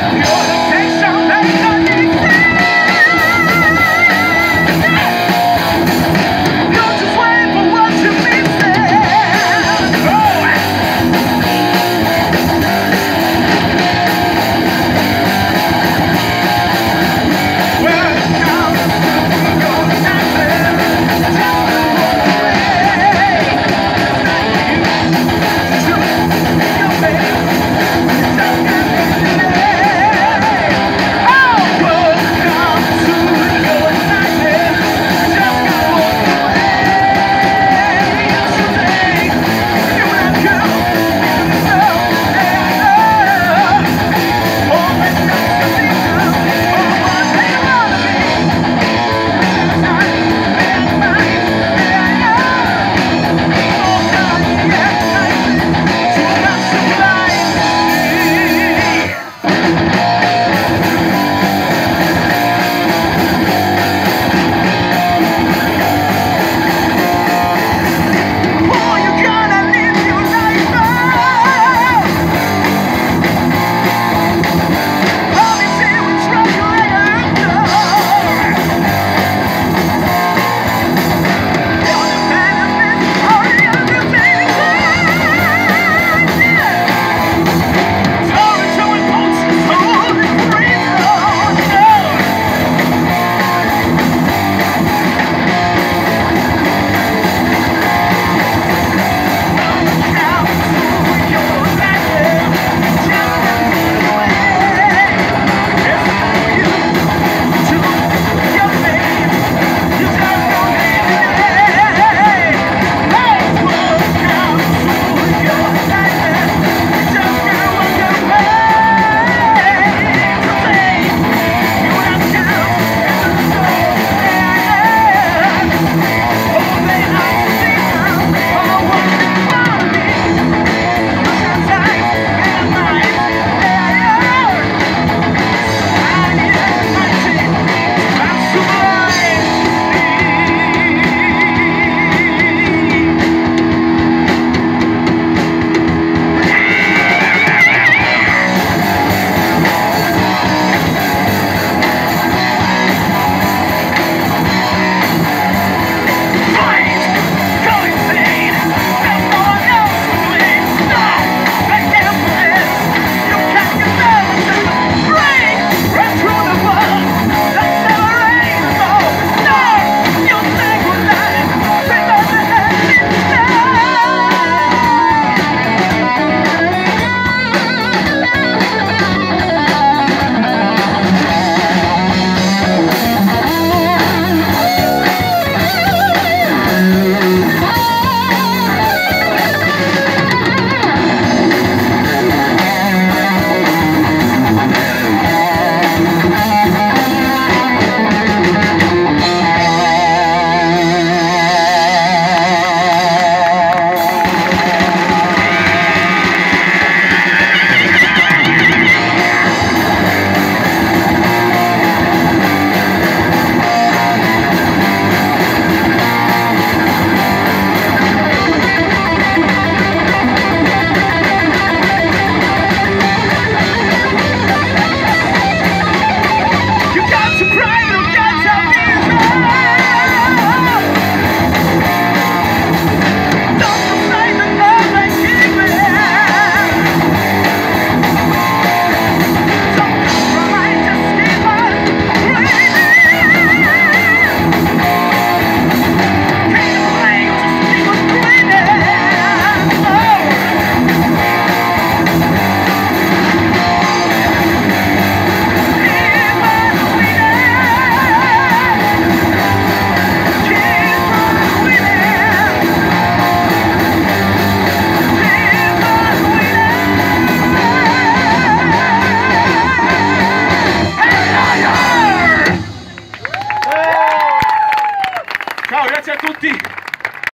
Yeah.